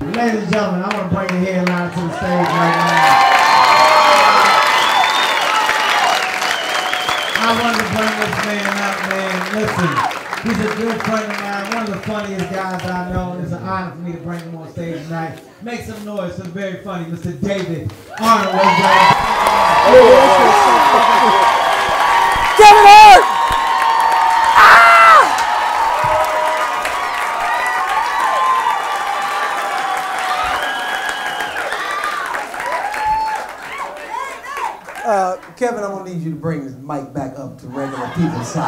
Ladies and gentlemen, I want to bring the headline to the stage right now. I wanted to bring this man up, man. Listen, he's a good friend of mine, one of the funniest guys I know. It's an honor for me to bring him on stage tonight. Make some noise for very funny Mr. David Arnold. Oh, need you to bring this mic back up to regular people size.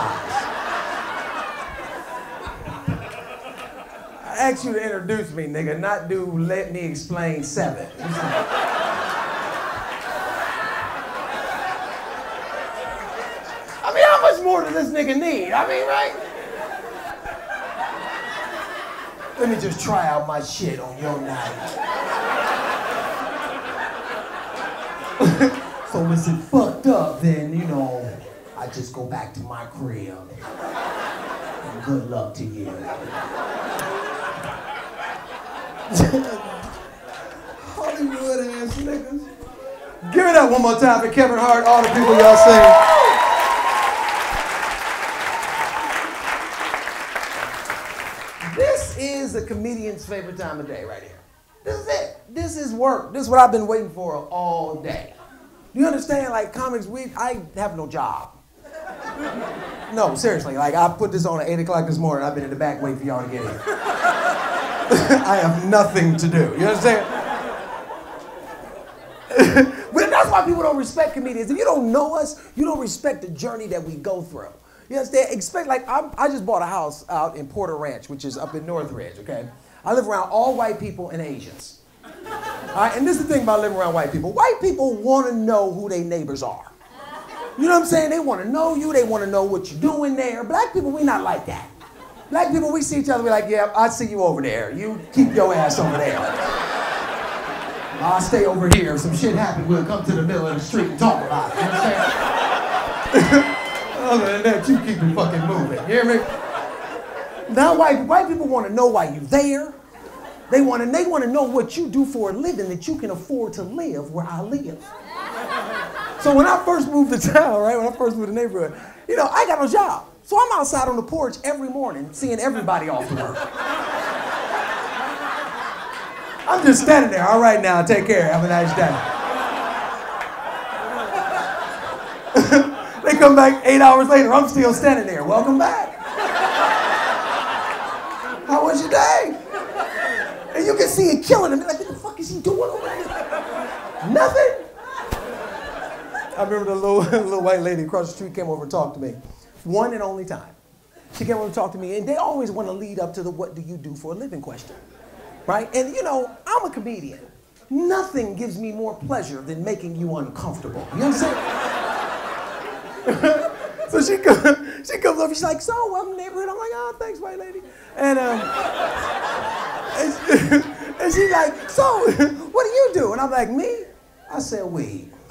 I asked you to introduce me, nigga, not do let me explain Kevin. I mean, how much more does this nigga need? I mean, right? Let me just try out my shit on your night. So is it fucked up? Then, you know, I just go back to my crib. And good luck to you. Hollywood ass niggas. Give it up one more time for Kevin Hart, all the people y'all sing. This is a comedian's favorite time of day right here. This is it. This is work. This is what I've been waiting for all day. Do you understand? Like comics, we I have no job. No, seriously. Like I put this on at 8 o'clock this morning. I've been in the back waiting for y'all to get here. I have nothing to do. You understand? but that's why people don't respect comedians. If you don't know us, you don't respect the journey that we go through. You understand? Expect like I'm, I just bought a house out in Porter Ranch, which is up in Northridge. Okay, I live around all white people and Asians. All right, and this is the thing about living around white people. White people want to know who their neighbors are. You know what I'm saying? They want to know you. They want to know what you're doing there. Black people, we not like that. Black people, we see each other. We like, yeah, I see you over there. You keep your ass over there. I'll stay over here. If some shit happens, we'll come to the middle of the street and talk about it. You know what I'm saying? Other than that, you keep it fucking moving. You hear me? Now, white, white people want to know why you're there. They want to they want to know what you do for a living that you can afford to live where I live. So when I first moved to town, right, when I first moved to the neighborhood, you know, I got no job. So I'm outside on the porch every morning seeing everybody off to work. I'm just standing there. All right now, take care. Have a nice day. they come back eight hours later. I'm still standing there. Welcome back. How was your day? And you can see it killing him. Like, what the fuck is he doing over there? Nothing. I remember the little, little white lady across the street came over and talked to me. One and only time. She came over and talked to me, and they always want to lead up to the what do you do for a living question. Right? And you know, I'm a comedian. Nothing gives me more pleasure than making you uncomfortable. You understand? so she comes, she comes over, she's like, so welcome neighborhood. I'm like, oh, thanks, white lady. And um, and, and she's like, so what do you do? And I'm like, me? I said weed.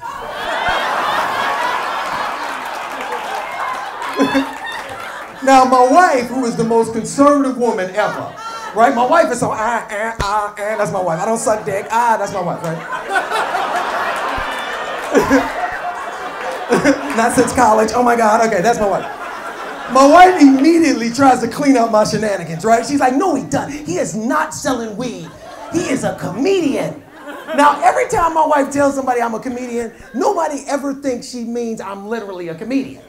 now my wife, who is the most conservative woman ever, right? My wife is so ah ah ah ah. That's my wife. I don't suck dick. Ah, that's my wife, right? Not since college. Oh my God. Okay, that's my wife. My wife immediately tries to clean up my shenanigans, right? She's like, no, he doesn't. He is not selling weed. He is a comedian. Now, every time my wife tells somebody I'm a comedian, nobody ever thinks she means I'm literally a comedian.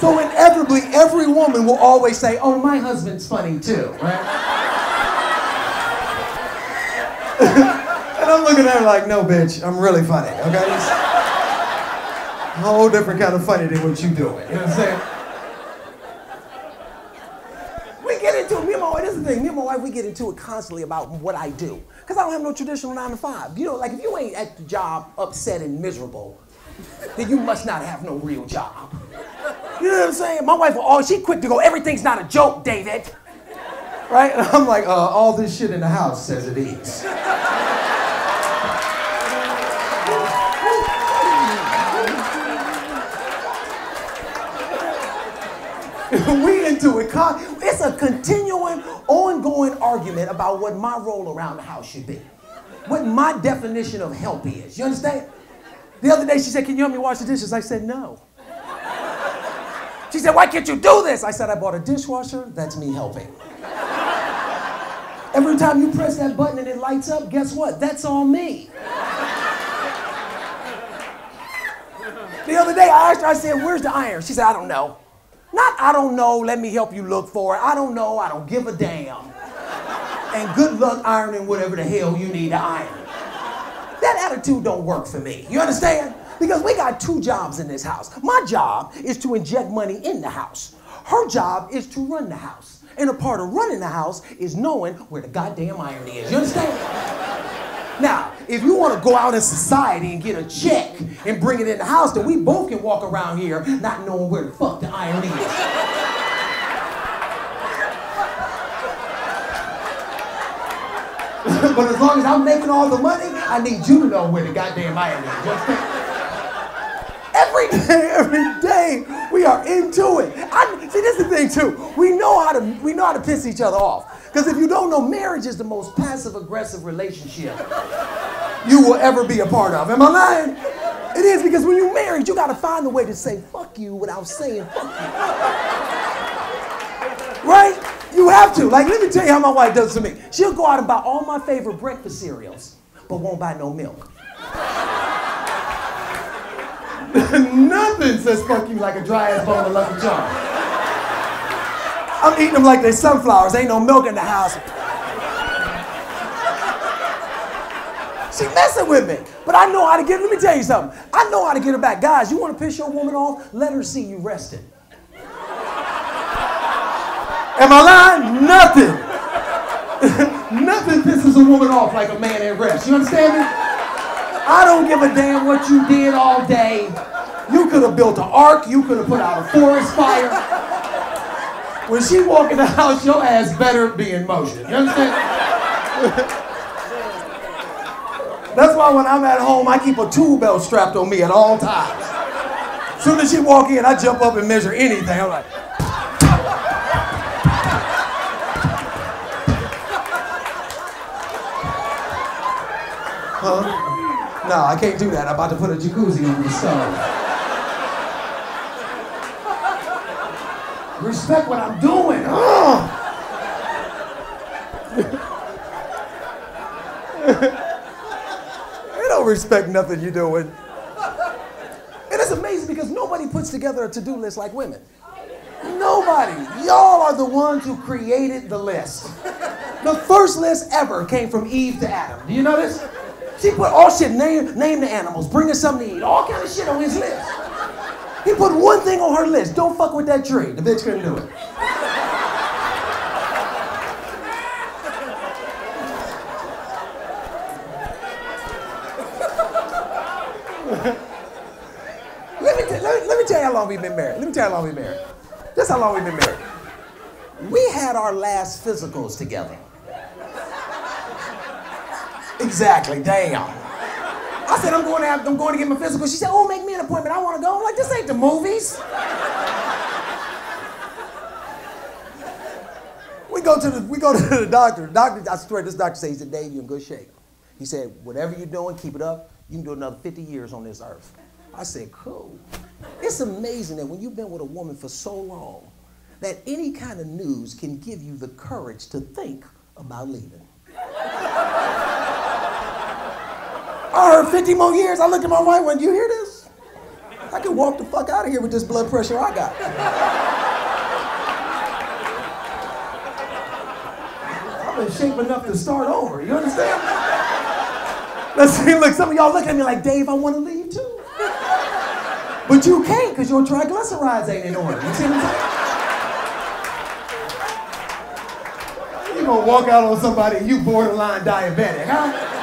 So inevitably, every woman will always say, oh, my husband's funny too, right? and I'm looking at her like, no, bitch, I'm really funny, okay? It's a whole different kind of funny than what you doing, you know what I'm saying? We get into it, me and my wife, this is the thing, me and my wife, we get into it constantly about what I do. Because I don't have no traditional nine to five. You know, like if you ain't at the job upset and miserable, then you must not have no real job. You know what I'm saying? My wife, oh, she quick to go, everything's not a joke, David. Right? And I'm like, uh, all this shit in the house says it is. we into it. It's a continuing, ongoing argument about what my role around the house should be. What my definition of help is. You understand? The other day she said, Can you help me wash the dishes? I said, No. She said, Why can't you do this? I said, I bought a dishwasher. That's me helping. Every time you press that button and it lights up, guess what? That's on me. The other day I asked her, I said, Where's the iron? She said, I don't know. Not, I don't know, let me help you look for it. I don't know, I don't give a damn. And good luck ironing whatever the hell you need to iron. That attitude don't work for me. You understand? Because we got two jobs in this house. My job is to inject money in the house. Her job is to run the house. And a part of running the house is knowing where the goddamn iron is. You understand? Now, if you want to go out in society and get a check and bring it in the house, then we both can walk around here not knowing where the fuck the iron is. but as long as I'm making all the money, I need you to know where the goddamn iron is. Every day, every day, we are into it. I, see, this is the thing too. We know how to we know how to piss each other off. Because if you don't know, marriage is the most passive aggressive relationship you will ever be a part of. Am I lying? It is because when you're married, you got to find a way to say fuck you without saying fuck you. Right? You have to. Like, let me tell you how my wife does to me. She'll go out and buy all my favorite breakfast cereals, but won't buy no milk. Nothing says fuck you like a dry ass bone of Lucky Charms. I'm eating them like they're sunflowers. Ain't no milk in the house. She messing with me. But I know how to get, let me tell you something. I know how to get her back. Guys, you want to piss your woman off? Let her see you rested. Am I lying? Nothing. Nothing pisses a woman off like a man at rest. You understand me? I don't give a damn what you did all day. You could have built an ark. You could have put out a forest fire. When she walk in the house, your ass better be in motion. You understand? That's why when I'm at home, I keep a tool belt strapped on me at all times. As soon as she walk in, I jump up and measure anything. I'm like, huh? No, I can't do that. I'm about to put a jacuzzi on the stove. Respect what I'm doing. Oh. they don't respect nothing you're doing. And it's amazing because nobody puts together a to-do list like women. Nobody. Y'all are the ones who created the list. The first list ever came from Eve to Adam. Do you know this? She put all shit, name, name the animals, bring us something to eat, all kind of shit on his list. He put one thing on her list, don't fuck with that tree. The bitch couldn't do it. let, me t- let, me, let me tell you how long we've been married. Let me tell you how long we've been married. This how long we've been married. We had our last physicals together. Exactly. Damn. Said I'm going to have, I'm going to get my physical. She said, "Oh, make me an appointment. I want to go." I'm like, "This ain't the movies." we go to the we go to the doctor. The doctor, I swear, this doctor says, "He Dave, you're in good shape." He said, "Whatever you're doing, keep it up. You can do another 50 years on this earth." I said, "Cool." It's amazing that when you've been with a woman for so long, that any kind of news can give you the courage to think about leaving. I heard 50 more years. I looked at my wife went, you hear this? I can walk the fuck out of here with this blood pressure I got. I'm in shape enough to start over. You understand? Let's see, look, some of y'all look at me like, Dave, I want to leave too. But you can't because your triglycerides ain't in order. You see what I'm saying? You gonna walk out on somebody you borderline diabetic, huh?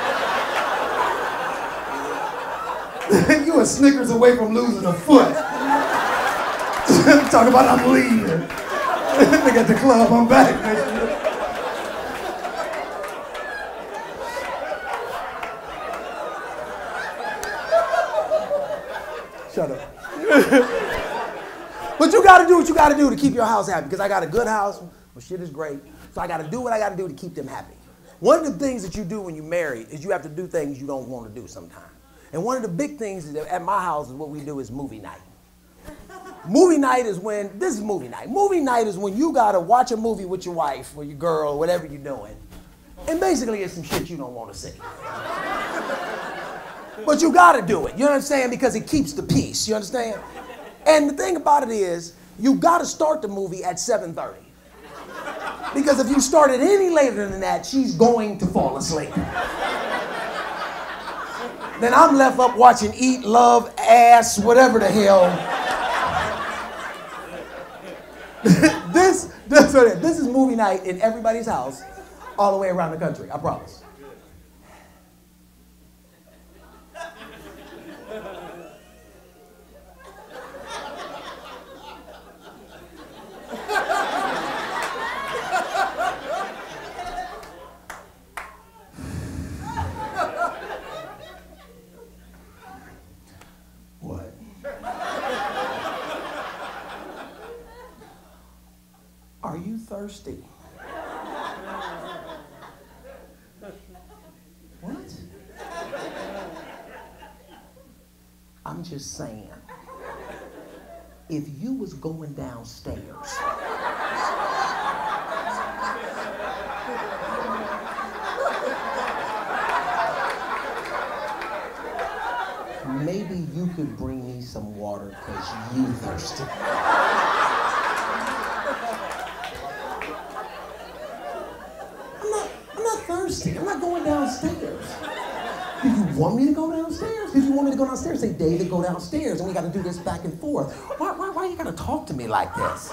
you a Snickers away from losing a foot. Talk about I'm leaving. Look at the club, I'm back. Shut up. but you got got to do what you got to do to keep your house happy because I got a good house. My shit is great. So I got to do what I got to do to keep them happy. One of the things that you do when you marry is you have to do things you don't want to do sometimes. And one of the big things at my house is what we do is movie night. movie night is when this is movie night. Movie night is when you gotta watch a movie with your wife or your girl or whatever you're doing. And basically it's some shit you don't want to see. but you gotta do it. You saying? Because it keeps the peace. You understand? And the thing about it is, you gotta start the movie at 7:30. Because if you started any later than that, she's going to fall asleep. Then I'm left up watching Eat, Love, Ass, whatever the hell. this, this, this is movie night in everybody's house all the way around the country, I promise. thirsty. what? I'm just saying, if you was going downstairs, maybe you could bring me some water because you thirsty. I'm not I'm not thirsty. want me to go downstairs? Do you want me to go downstairs, say, David, go downstairs. And we got to do this back and forth. Why, why, why you got to talk to me like this?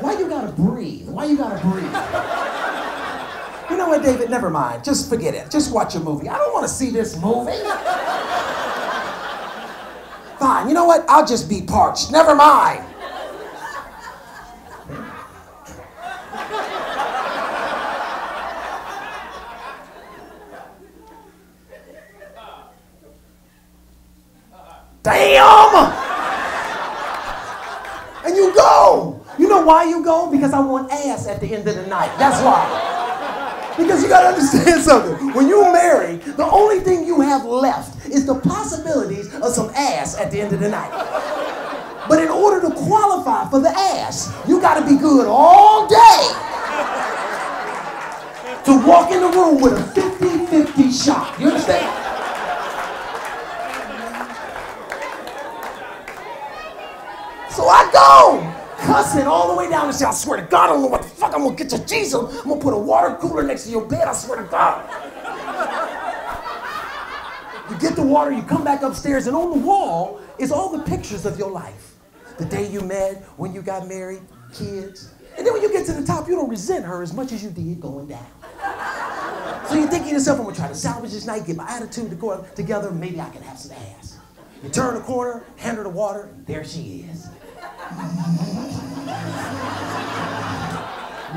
Why you got to breathe? Why you got to breathe? You know what, David? Never mind. Just forget it. Just watch a movie. I don't want to see this movie. Fine. You know what? I'll just be parched. Never mind. And you go. You know why you go? Because I want ass at the end of the night. That's why. Because you gotta understand something. When you marry, the only thing you have left is the possibilities of some ass at the end of the night. But in order to qualify for the ass, you gotta be good all day to walk in the room with a 50 50 shot. You understand? So I go, cussing all the way down and say, I swear to God, I don't know what the fuck I'm gonna get you, Jesus. I'm gonna put a water cooler next to your bed. I swear to God. You get the water, you come back upstairs, and on the wall is all the pictures of your life. The day you met, when you got married, kids. And then when you get to the top, you don't resent her as much as you did going down. So you think to yourself, I'm gonna try to salvage this night, get my attitude to go together, maybe I can have some ass. You turn the corner, hand her the water, and there she is.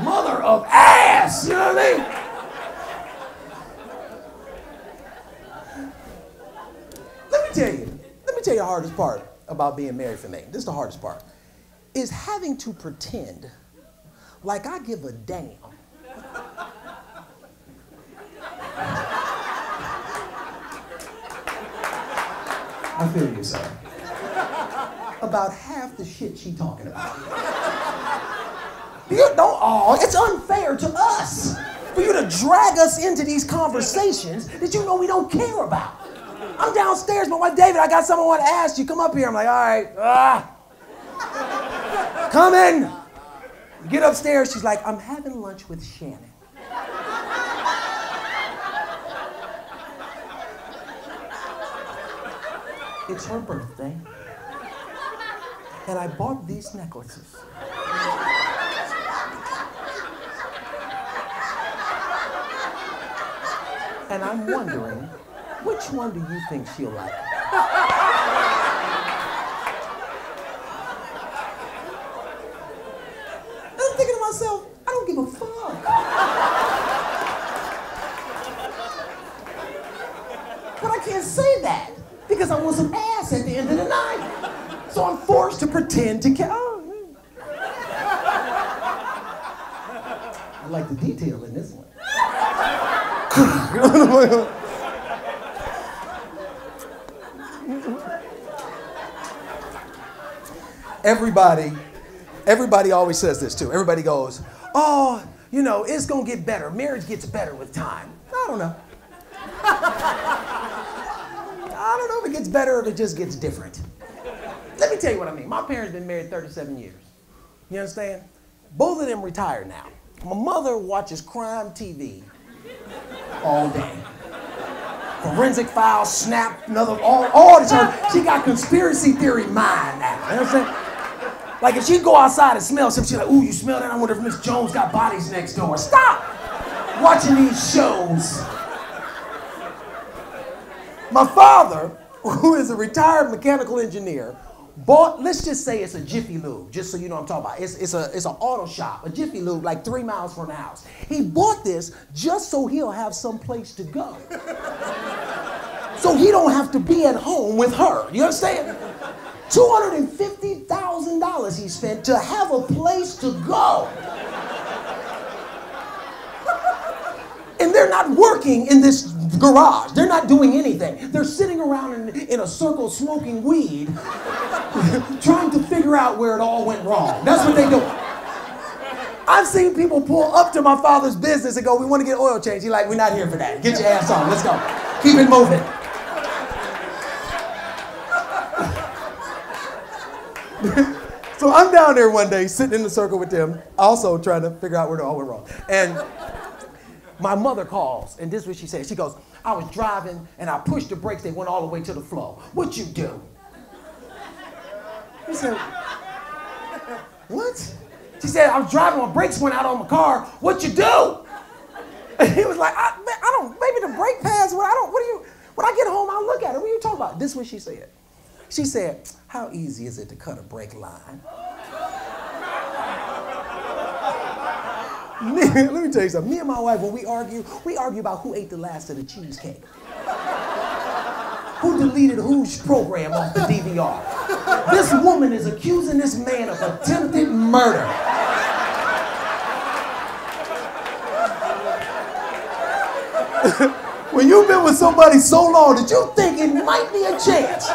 Mother of ass, you know what I mean? Let me tell you, let me tell you the hardest part about being married for me. This is the hardest part. Is having to pretend like I give a damn. I feel you, sir about half the shit she talking about. you don't, oh, it's unfair to us for you to drag us into these conversations that you know we don't care about. I'm downstairs, my wife David, I got something I want to ask you. Come up here. I'm like, all right, ah. Come in. Get upstairs. She's like, I'm having lunch with Shannon. It's her birthday and I bought these necklaces. and I'm wondering, which one do you think she'll like? I'm thinking to myself, I don't give a fuck. but I can't say that because I want some ass at the end of the night. So I'm forced to pretend to care. Oh, I like the detail in this one. Everybody, everybody always says this too. Everybody goes, oh, you know, it's gonna get better. Marriage gets better with time. I don't know. I don't know if it gets better or if it just gets different. Let me tell you what I mean. My parents been married 37 years. You understand? Both of them retired now. My mother watches crime TV all day. Forensic files, snap, another, all, all the time. She got conspiracy theory mind now. You saying? Like if she go outside and smell something, she's like, ooh, you smell that? I wonder if Miss Jones got bodies next door. Stop watching these shows. My father, who is a retired mechanical engineer, bought, let's just say it's a Jiffy Lube, just so you know what I'm talking about. It's, it's, a, it's an auto shop, a Jiffy Lube, like three miles from the house. He bought this just so he'll have some place to go. so he don't have to be at home with her. You understand? $250,000 he spent to have a place to go. and they're not working in this garage. They're not doing anything. They're sitting around in, in a circle smoking weed, trying to figure out where it all went wrong. That's what they do. I've seen people pull up to my father's business and go, We want to get oil change. He's like, We're not here for that. Get your ass on. Let's go. Keep it moving. so I'm down there one day sitting in the circle with them, also trying to figure out where it all went wrong. And my mother calls, and this is what she says. She goes, I was driving and I pushed the brakes, they went all the way to the floor. What you do? He said, What? She said, I was driving, my brakes went out on my car. What you do? And he was like, I, man, I don't, maybe the brake pads, what I don't, what do you, when I get home, I'll look at it. What are you talking about? This is what she said. She said, How easy is it to cut a brake line? Let me tell you something. Me and my wife, when we argue, we argue about who ate the last of the cheesecake. who deleted whose program off the DVR. This woman is accusing this man of attempted murder. when you've been with somebody so long that you think it might be a chance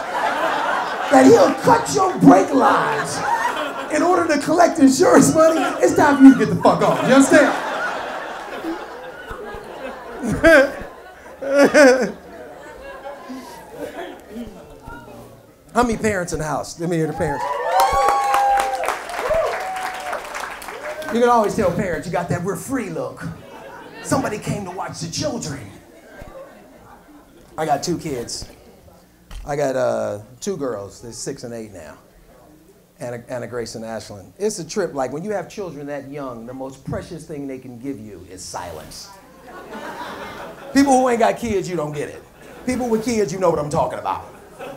that he'll cut your brake lines in order to collect insurance money, it's time for you to get the fuck off. You understand? How many parents in the house? Let me hear the parents. You can always tell parents you got that we're free look. Somebody came to watch the children. I got two kids. I got uh, two girls. They're six and eight now. Anna, Anna Grace and Ashlyn. It's a trip. Like when you have children that young, the most precious thing they can give you is silence. People who ain't got kids, you don't get it. People with kids, you know what I'm talking about.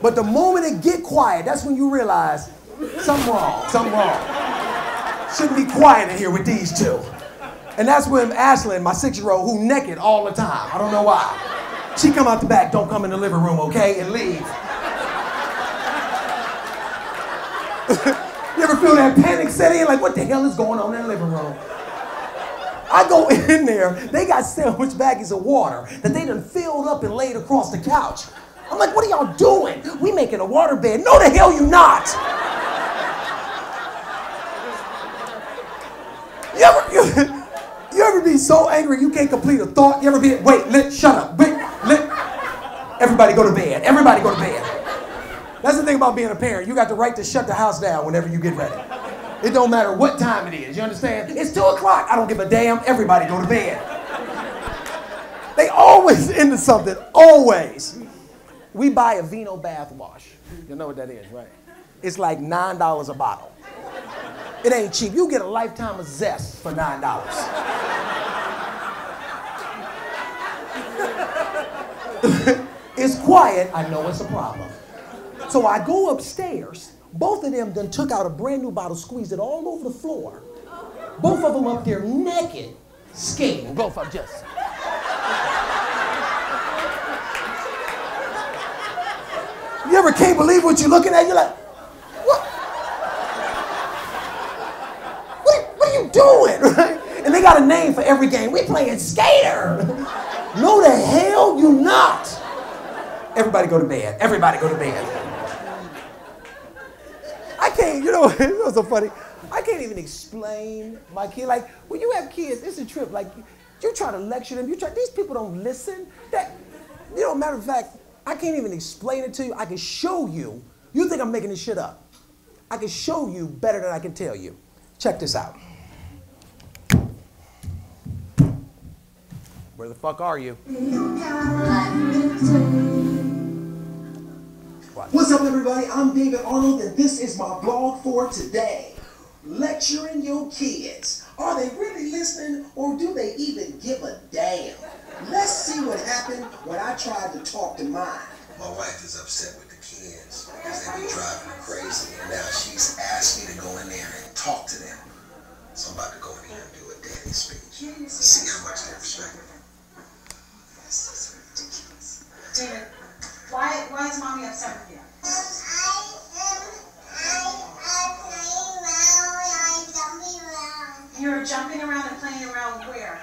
But the moment it get quiet, that's when you realize something wrong, something wrong. Shouldn't be quiet in here with these two. And that's when Ashlyn, my six-year-old, who naked all the time, I don't know why. She come out the back, don't come in the living room, okay, and leave. you ever feel that panic set in? Like, what the hell is going on in the living room? I go in there, they got sandwich bags of water that they done filled up and laid across the couch. I'm like, what are y'all doing? We making a water bed. No, the hell you not. You ever, you, you ever be so angry you can't complete a thought? You ever be, wait, let, shut up, wait, everybody go to bed. Everybody go to bed. That's the thing about being a parent. You got the right to shut the house down whenever you get ready. It don't matter what time it is. You understand? It's two o'clock. I don't give a damn. Everybody go to bed. They always into something. Always. We buy a Vino bath wash. You know what that is, right? It's like nine dollars a bottle. It ain't cheap. You get a lifetime of zest for nine dollars. it's quiet. I know it's a problem. So I go upstairs. Both of them then took out a brand new bottle, squeezed it all over the floor. Both of them up there naked, skating. Both of them just. You ever can't believe what you're looking at? You're like, what? What, what are you doing? Right? And they got a name for every game. We playing skater. no, the hell you not. Everybody go to bed. Everybody go to bed. I can't, you know, it was so funny. I can't even explain my kid. Like, when you have kids, it's a trip. Like, you try to lecture them. You try, these people don't listen. That, you know, matter of fact, I can't even explain it to you. I can show you. You think I'm making this shit up. I can show you better than I can tell you. Check this out. Where the fuck are you? What's up, everybody? I'm David Arnold, and this is my blog for today. Lecturing your kids. Are they really listening, or do they even give a damn? Let's see what happened when I tried to talk to mine. My wife is upset with the kids because they've been driving her crazy, and now she's asked me to go in there and talk to them. So I'm about to go in here and do a daddy speech. See how much they respect me. This is ridiculous. David, why, why is mommy upset with you? I am playing around I'm jumping around. You're jumping around and playing around where?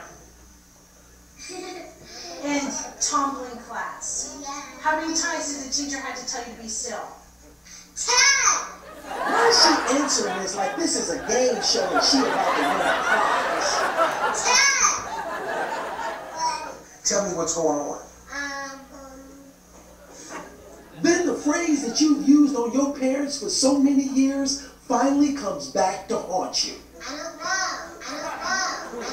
In tumbling class. How many times did the teacher have to tell you to be still? Ten! Why is she answering this like this is a game show and she about to win a prize? Ten! Tell me what's going on. Then the phrase that you've used on your parents for so many years finally comes back to haunt you. I don't know. I don't know. I don't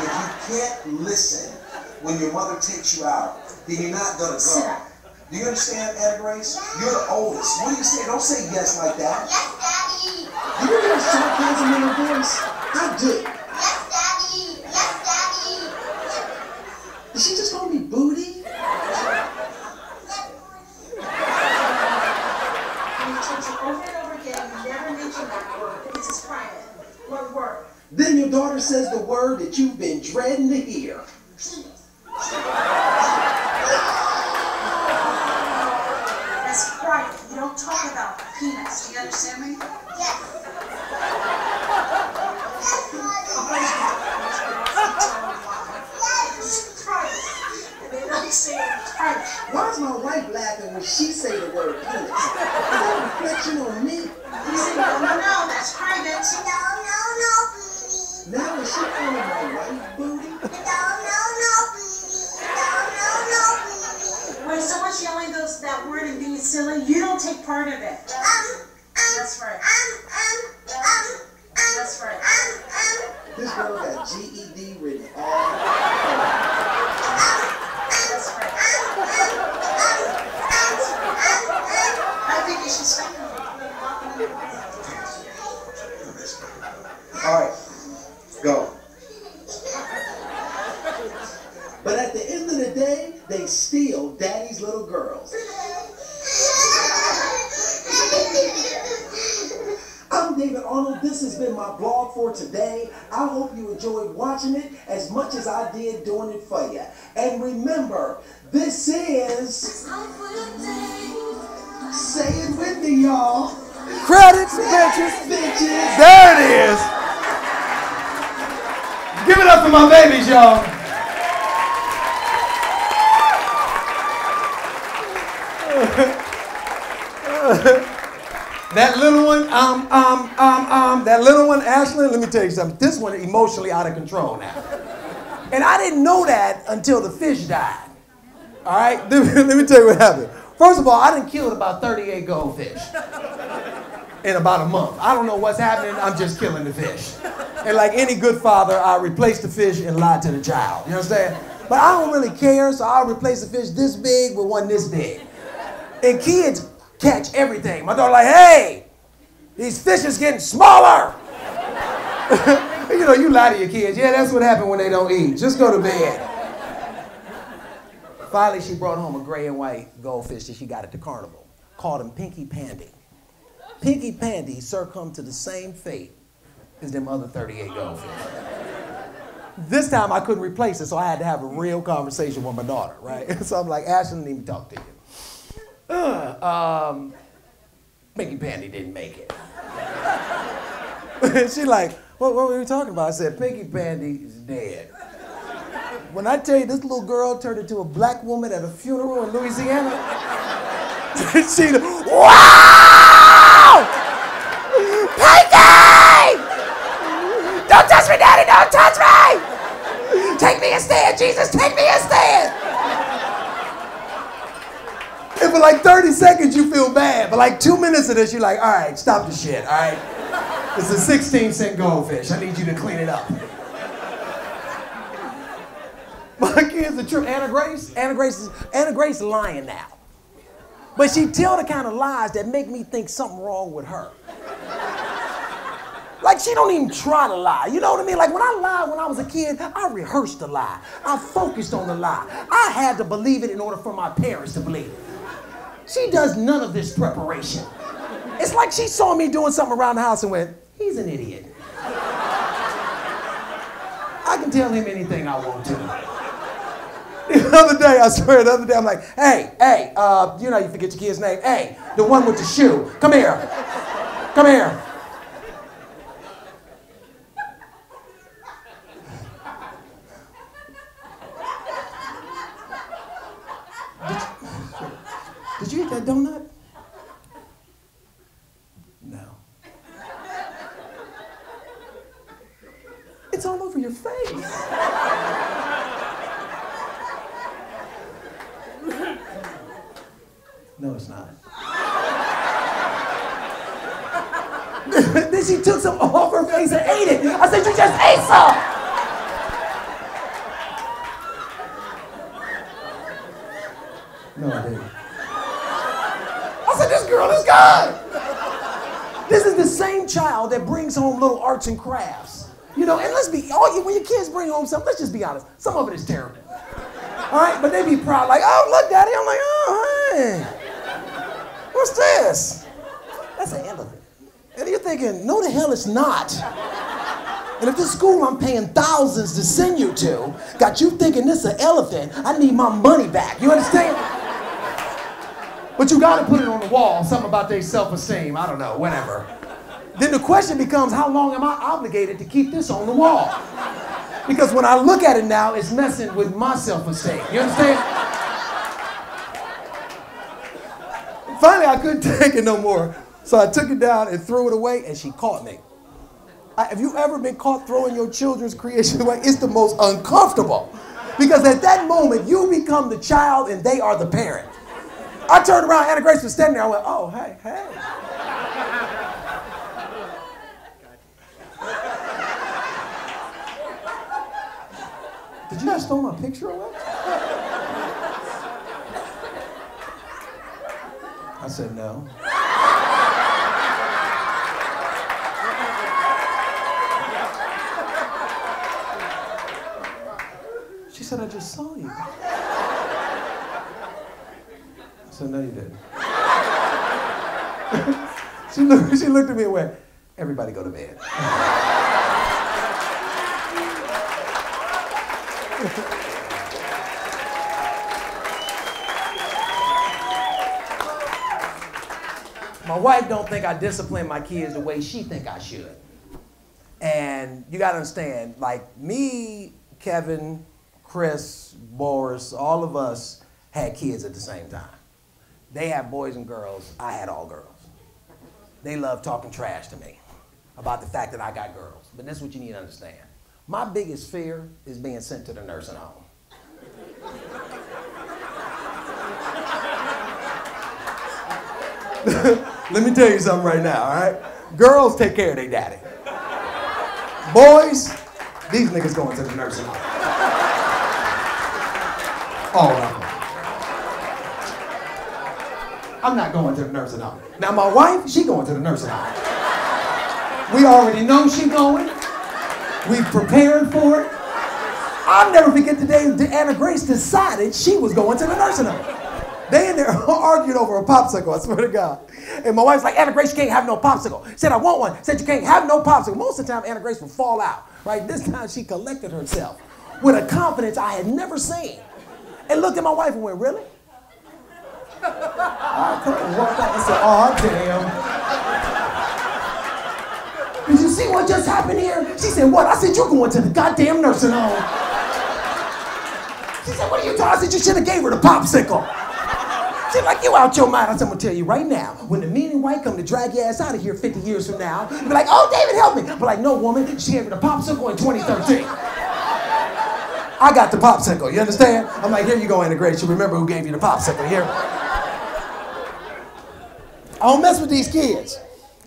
know. If you can't listen when your mother takes you out, then you're not gonna Sit go. up. Do you understand, Anna Grace? You're the oldest. What do you say? Don't say yes like that. Yes, Daddy. You Do you hear sarcasm in her voice? I do. Is she just gonna be booty? We've told you over and over again, you never mention that word. This is private. What word? Then your daughter says the word that you've been dreading to hear. That's private. You don't talk about penis. Do you understand me? It's private. And they don't say it's private. Why is my wife laughing when she say the word penis? Is that a reflection on me? You say, no, no, no, that's private. Now is she calling my wife booty? When someone's yelling those that word and being silly, you don't take part of it. Um, um, That's right. Um, That's right girl got GED written all That's right. I think you should stop them from walking in the room. All right, go. But at the end of the day, they still daddy's little girls. I'm David Arnold. This has been my blog for today. I hope you enjoyed watching it as much as I did doing it for you. And remember, this is. Say it with me, y'all. Credits, bitches. Bitches. There it is. Give it up for my babies, y'all. that little one, um, um, um, um, that little one, Ashley, let me tell you something. This one is emotionally out of control now. And I didn't know that until the fish died. All right, let me tell you what happened. First of all, I didn't kill about 38 goldfish in about a month. I don't know what's happening. I'm just killing the fish. And like any good father, I replace the fish and lie to the child. You understand? But I don't really care, so I'll replace the fish this big with one this big. And kids catch everything. My daughter like, hey, these fish is getting smaller. you know, you lie to your kids. Yeah, that's what happened when they don't eat. Just go to bed. Finally, she brought home a gray and white goldfish that she got at the carnival. Called him Pinky Pandy. Pinky Pandy succumbed to the same fate as them other 38 goldfish. This time I couldn't replace it, so I had to have a real conversation with my daughter, right? So I'm like, Ashley, let me talk to you. Uh, um, Pinky Pandy didn't make it. she like, what, what were we talking about? I said, Pinky Pandy is dead. When I tell you this little girl turned into a black woman at a funeral in Louisiana, she, wow! Pinky! Don't touch me, Daddy, don't touch me! Take me instead, Jesus, take me instead! And for like 30 seconds, you feel bad. But like two minutes of this, you're like, all right, stop the shit, all right? It's a 16 cent goldfish. I need you to clean it up. My kids are true. Anna Grace, Anna Grace is Anna Grace lying now. But she tell the kind of lies that make me think something wrong with her. Like she don't even try to lie. You know what I mean? Like when I lied when I was a kid, I rehearsed the lie. I focused on the lie. I had to believe it in order for my parents to believe it. She does none of this preparation. It's like she saw me doing something around the house and went, he's an idiot. I can tell him anything I want to. The other day, I swear, the other day, I'm like, hey, hey, uh, you know, you forget your kid's name. Hey, the one with the shoe. Come here. Come here. Did you eat that donut? No. It's all over your face. No, it's not. then she took some off her face and ate it. I said, You just ate some. No, I didn't. I said, This girl is good. This is the same child that brings home little arts and crafts. You know, and let's be, all you, when your kids bring home something, let's just be honest, some of it is terrible. All right, but they be proud, like, oh, look, daddy. I'm like, oh, hey. What's this? That's an elephant. And you're thinking, no, the hell it's not. And if this school I'm paying thousands to send you to got you thinking this is an elephant, I need my money back. You understand? But you gotta put it on the wall, something about their self-esteem, I don't know, whatever. Then the question becomes, how long am I obligated to keep this on the wall? Because when I look at it now, it's messing with my self-esteem. You understand? Finally, I couldn't take it no more. So I took it down and threw it away, and she caught me. I, have you ever been caught throwing your children's creation away? It's the most uncomfortable. Because at that moment, you become the child and they are the parent. I turned around, Anna Grace was standing there. I went, oh, hey, hey. Did you guys throw my picture away? I said, no. She said, I just saw you. Said, no, you didn't. she, looked, she looked at me and went, everybody go to bed. my wife don't think I discipline my kids the way she think I should. And you gotta understand, like me, Kevin, Chris, Boris, all of us had kids at the same time. They had boys and girls, I had all girls. They love talking trash to me about the fact that I got girls. But this is what you need to understand. My biggest fear is being sent to the nursing home. Let me tell you something right now, all right? Girls take care of their daddy. Boys, these niggas going to the nursing home. All of them. I'm not going to the nursing home. Now my wife, she going to the nursing home. We already know she going. We prepared for it. I'll never forget the day Anna Grace decided she was going to the nursing home. They in there arguing over a popsicle, I swear to God. And my wife's like, Anna Grace, you can't have no popsicle. Said, I want one. Said, you can't have no popsicle. Most of the time, Anna Grace would fall out, right? This time, she collected herself with a confidence I had never seen. And looked at my wife and went, really? I walked out and said, oh, damn. Did you see what just happened here? She said, What? I said, You're going to the goddamn nursing home. She said, What are you talking? I said, You should have gave her the popsicle. She's like, You out your mind. I said, I'm gonna tell you right now, when the men in white come to drag your ass out of here 50 years from now, you'll be like, Oh, David, help me. But like, No, woman, she gave her the popsicle in 2013. I got the popsicle, you understand? I'm like, Here you go. You remember who gave you the popsicle here? I don't mess with these kids.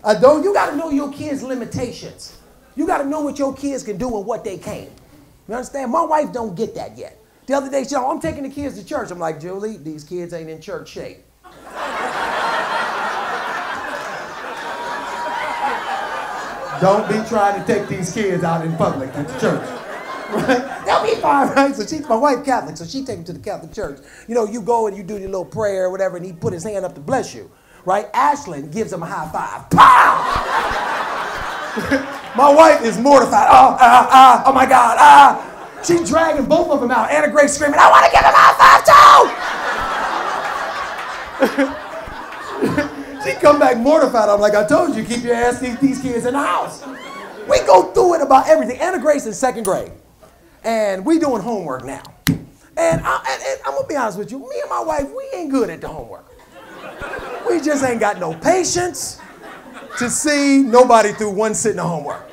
Uh, I don't. You got to know your kids' limitations. You got to know what your kids can do and what they can't. You understand? My wife don't get that yet. The other day, she, oh, I'm taking the kids to church. I'm like, Julie, these kids ain't in church shape. don't be trying to take these kids out in public at the church. Right? They'll be fine, right? So she's my wife Catholic, so she take them to the Catholic church. You know, you go and you do your little prayer or whatever, and he put his hand up to bless you right? Ashland gives him a high five. Pow! my wife is mortified. Oh, ah, ah, oh my God, ah. She's dragging both of them out. Anna Grace screaming, I want to give him a high five too! she come back mortified. I'm like, I told you, keep your ass these, kids in the house. We go through it about everything. Anna Grace is second grade. And we doing homework now. And, I, I'm gonna be honest with you, me and my wife, we ain't good at the homework. We just ain't got no patience to see nobody through one sitting of homework.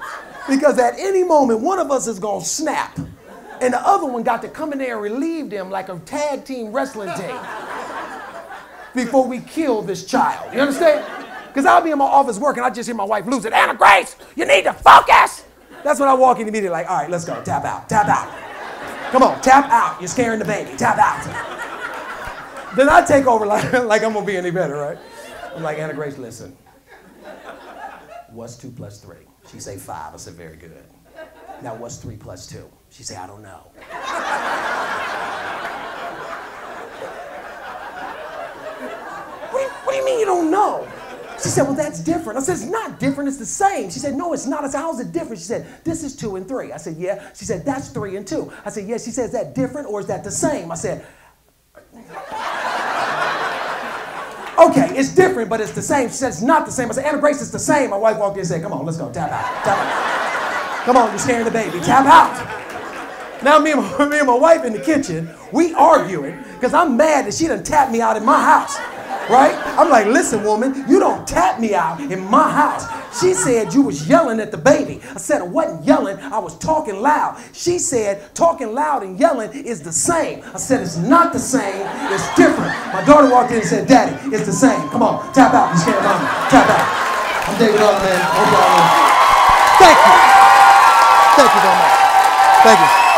Because at any moment, one of us is gonna snap, and the other one got to come in there and relieve them like a tag team wrestling team before we kill this child. You understand? Because I'll be in my office working, I just hear my wife lose it. Anna Grace, you need to focus. That's when I walk in immediately, like, all right, let's go. Tap out, tap out. Come on, tap out. You're scaring the baby. Tap out. Then I take over like, like I'm gonna be any better, right? I'm like, Anna Grace, listen. What's two plus three? She say five. I said, very good. Now what's three plus two? She say, I don't know. what, do you, what do you mean you don't know? She said, well, that's different. I said, it's not different, it's the same. She said, no, it's not. I said, how's it different? She said, this is two and three. I said, yeah. She said, that's three and two. I said, yeah. She said, is that different or is that the same? I said, Okay, it's different, but it's the same. She said it's not the same. I said, Anna Grace, it's the same. My wife walked in and said, Come on, let's go. Tap out. Tap out. Come on, you're scaring the baby. Tap out. Now, me and my, me and my wife in the kitchen, we arguing because I'm mad that she done tapped me out in my house. Right? I'm like, listen, woman, you don't tap me out in my house. She said you was yelling at the baby. I said I wasn't yelling, I was talking loud. She said talking loud and yelling is the same. I said it's not the same, it's different. My daughter walked in and said, Daddy, it's the same. Come on, tap out. You mommy. Tap out. I'm David. Hope y'all. Thank you. Thank you very much. Thank you.